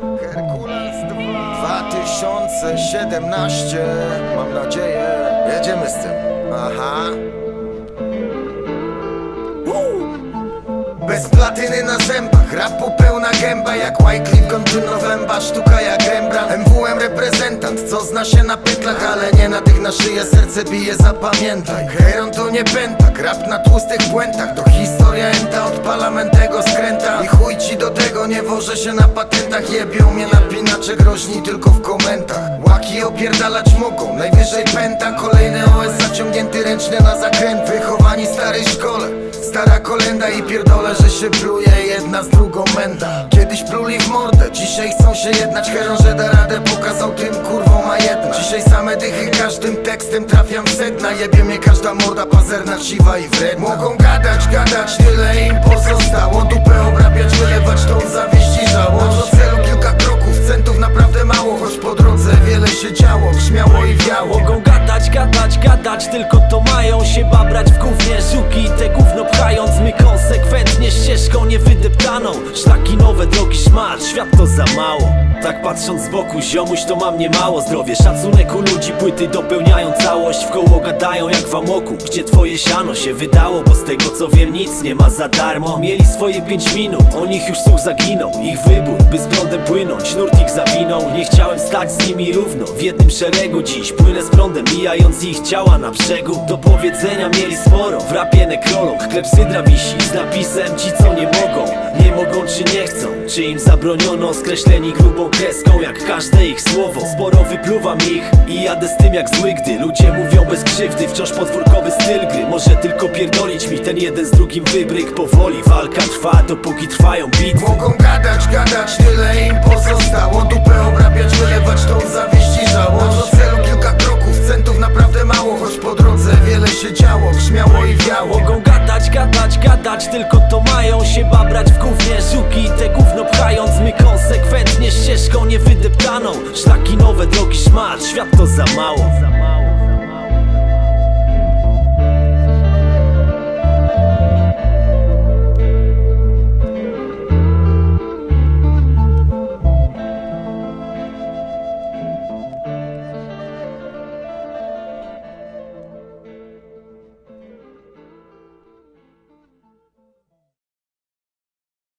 Herkules 2017 Mam nadzieję Jedziemy z tym. Aha. Bez platyny na zębach, rapu pełna gęba Jak Wycliffe, Gontun, Novemba, sztuka jak Rembrandt. MWM reprezentant, co zna się na pytlach Ale nie na tych na szyję, serce bije, zapamiętaj. Heron to nie pentak, rap na tłustych puentach To historia enta, odpalam tego skręta nie wożę się na patentach Jebią. Mnie napinacze, groźni tylko w komentach. Łaki opierdalać mogą, najwyżej pęta Kolejny OS zaciągnięty ręczny na zakręt. Wychowani starej szkole. Stara kolenda i pierdolę, że się pluje jedna z drugą menda. Kiedyś pluli w mordę, dzisiaj chcą się jednać. Heron, że da radę, pokazał tym kurwą ma jedna. Dzisiaj same dychy, każdym tekstem trafiam w sedna. Jebie mnie każda morda, pazerna, siwa i wredna. Mogą gadać, gadać, tyle im pozostało tylko to mają się babrać w gównie. Żuki te gówno pchając my konsekwentnie ścieżką niewydeptaną Szlaki nowe, drogi szmat, świat to za mało. Tak patrząc z boku, ziomuś to mam niemało. Zdrowie, szacunek u ludzi, płyty dopełniają całość. W koło gadają jak w amoku, gdzie twoje siano się wydało? Bo z tego co wiem nic nie ma za darmo. Mieli swoje pięć minut, o nich już słuch zaginął. Ich wybór, by z prądem płynąć, nurt ich zawinął. Nie chciałem stać z nimi równo, w jednym szeregu. Dziś Płynę z prądem, mijając ich ciała na brzegu. Do powiedzenia mieli sporo, w rapie nekrolog Klepsydra wisi z napisem ci co Nie mogą czy nie chcą, czy im zabroniono Skreśleni grubą kreską jak każde ich słowo. Sporo wypluwam ich i jadę z tym jak zły Gdy ludzie mówią bez krzywdy, wciąż podwórkowy styl gry Może tylko pierdolić mi ten jeden z drugim wybryk. Powoli walka trwa, dopóki trwają bitwy. Mogą gadać, gadać, tyle im pozostało. Dupę obrabiać, wylewać tą zawieść i żałość. Do celu kilka kroków, centów naprawdę mało Choć po drodze wiele się działo, śmiało i wiało. Mogą gadać, gadać, gadać, tylko to mają się babrać nowe, drogi szmat, świat to za mało